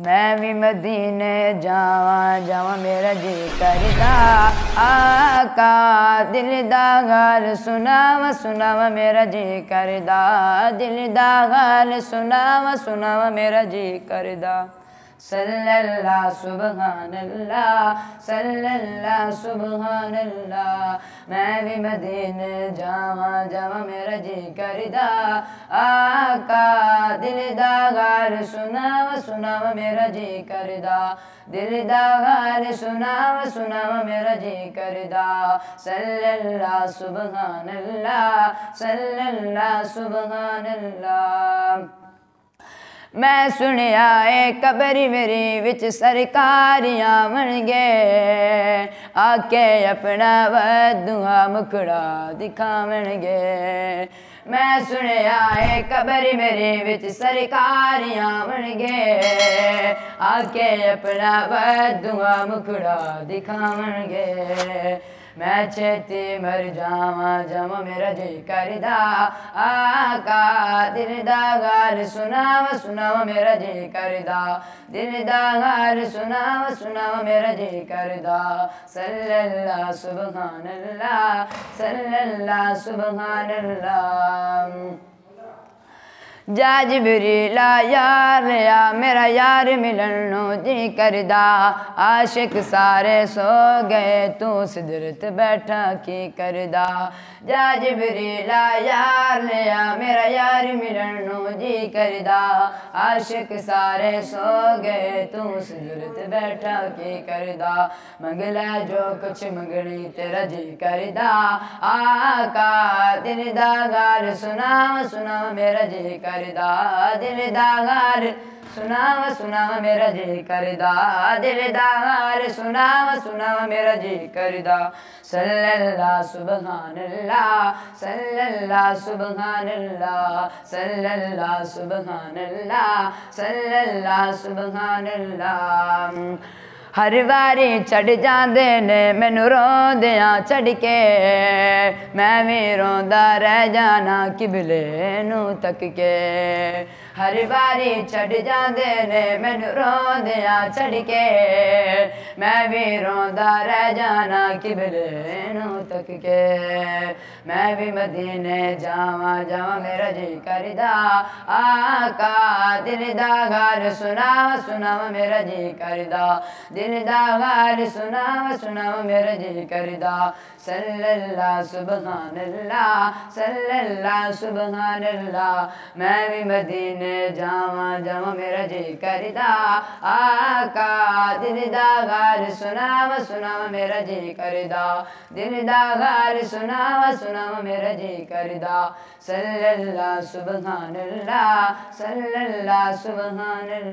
मैं भी मदीने जावा जावा मेरा जी करदा आका दिल दा गाल सुनावा सुनावा मेरा जी करदा। दिल दा गाल सुनावा सुनावा मेरा जी करदा। सल्लल्लाह सुबहान अल्लाह सल्लल्लाह सुबहान अल्लाह मैं भी मदीने जावा जावा मेरा जी करदा। आका दिल दा गाल सुनावा सुनावा मेरा जी करदा। दिल दा गाल सुनावा सुनावा मेरा जी करदा। सल्लल्लाह सुबहान अल्लाह सल्लल्लाह सुबहान ਮੈਂ ਸੁਣਿਆ ਏ ਕਬਰੀ ਮੇਰੀ ਵਿੱਚ ਸਰਕਾਰ ਆਵਣਗੇ ਆਕੇ ਆਪਣਾ ਵਦੂਆ ਮੁਖੜਾ ਦਿਖਾਵਣਗੇ। ਮੈਂ ਸੁਣਿਆ ਏ ਕਬਰੀ ਮੇਰੀ ਵਿੱਚ ਸਰਕਾਰ ਆਵਣਗੇ ਆਕੇ ਆਪਣਾ ਵਦੂਆ ਮੁਖੜਾ ਦਿਖਾਵਣਗੇ। मैं छेती मर जावा जम मेरा जी करदा। आका, दिल दा गाल सुनावा सुनावा मेरा जी करदा। दिल दा गाल सुनावा सुनावा मेरा जी करदा। सल्लल्लाह सुबहान अल्लाह सल्लल्लाह सुबहान अल्लाह जाज बिरीला यार, या मेरा यार मिलन जी करदा। आशिक सारे सो गए, तू सिदरत बैठा की करदा। जाज बिरीला यार लिया मेरा यार मिलन जी करदा। आशिक सारे सो गए, तू सिदरत बैठा की करदा। मंगला जो कुछ मंगनी तेरा जी करदा। आका दिल दा गाल सुना सुना मेरा जी कर करदा दिल दागार सुनावा सुनावा मेरा जी करदा दिल दागार सुनावा सुनावा मेरा जी करदा सल्लल्लाह सुबहान अल्लाह सल्लल्लाह सुबहान अल्लाह सल्लल्लाह सुबहान अल्लाह सल्लल्लाह सुबहान अल्लाह हर वारी चढ़ जाते ने मैनू रोंदियाँ चढ़ के मैं भी रोंदा रह जाना किबले नू तक के हर वारी चढ़ जाते ने मैनू रोंदियाँ चढ़ के मैं भी रोंदा रह जाना किबले नू तक के। मैं भी मदीने जावा जावा मेरा जी करदा। आका दिल दा गाल सुनावा सुनावा मेरा जी करदा। दिल दा गाल सुनावा सुनावा मेरा जी करदा। सल्लल्लाह सुबहान अल्लाह सल्लल्लाह सुबहान अल्लाह मैं भी मदीने जावा जावा मेरा जी करदा। आका दिल दा सुनावा सुनावा मेरा जी करदा दिल दा गाल सुनावा सुनावा मेरा जी करदा सल्लल्लाह सुबहान अल्लाह सल्लल्लाह अल्लाह